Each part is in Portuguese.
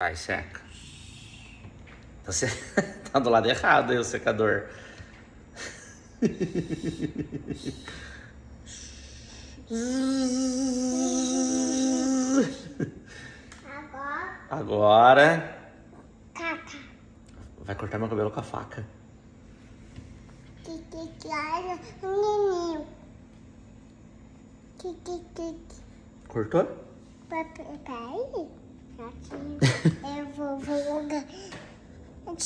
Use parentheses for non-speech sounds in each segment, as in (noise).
Vai, seca. Tá, se... (laughs) tá do lado errado aí o secador. Agora, Agora vai cortar meu cabelo com a faca. Cortou? Pe- pe- Peraí. Eu vou, vou.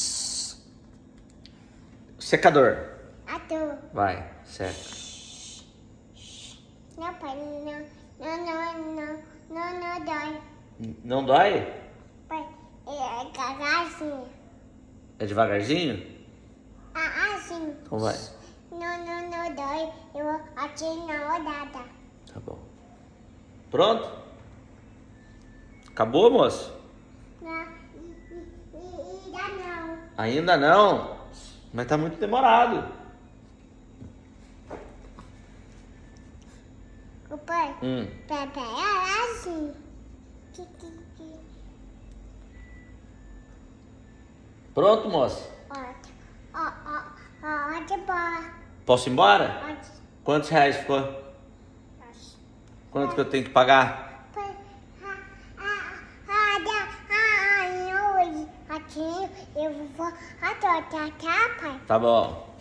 Secador. Adoro. Vai, seca. Não, pai, não. Não, não, não. Não, não dói. Não dói? Pai, é cagacinho. É devagarzinho? Ah, assim. Então vai. Não, não, não dói. Eu atirei na rodada. Tá bom. Pronto? Acabou, moço? Não, dá não. Ainda não. Mas tá muito demorado. O pai, Hum. Pepe é assim. Pronto, moço? Ótimo. Ó, ó, ó, ótimo. bola. Posso ir embora? Ótimo. Quantos reais ficou? Quanto que eu tenho que pagar? Pai, ah, ah, ah, dá, aqui, eu vou adotar, tá, pai? Tá bom.